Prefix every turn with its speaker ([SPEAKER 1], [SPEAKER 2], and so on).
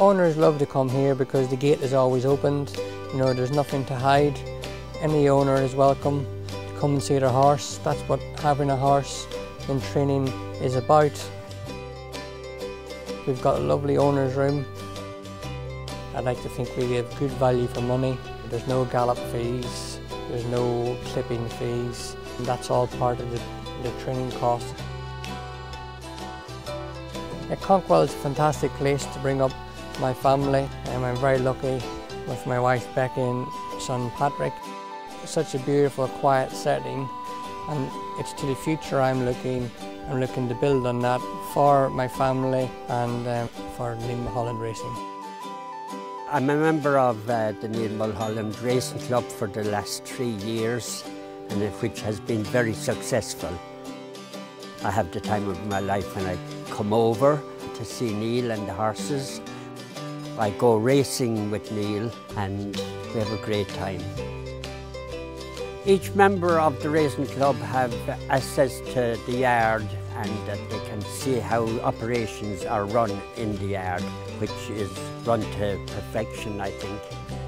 [SPEAKER 1] owners love to come here because the gate is always opened. You know, there's nothing to hide. Any owner is welcome to come and see their horse. That's what having a horse in training is about. We've got a lovely owner's room. I'd like to think we give good value for money. There's no gallop fees, there's no clipping fees. That's all part of the, the training cost. Conkwell is a fantastic place to bring up my family and I'm very lucky with my wife Becky and son Patrick. Such a beautiful quiet setting and it's to the future I'm looking. I'm looking to build on that for my family and um, for Neil Mulholland Racing.
[SPEAKER 2] I'm a member of uh, the Neil Mulholland Racing Club for the last three years, and which has been very successful. I have the time of my life when I come over to see Neil and the horses. I go racing with Neil and we have a great time. Each member of the racing club have access to the yard and that they can see how operations are run in the yard, which is run to perfection, I think.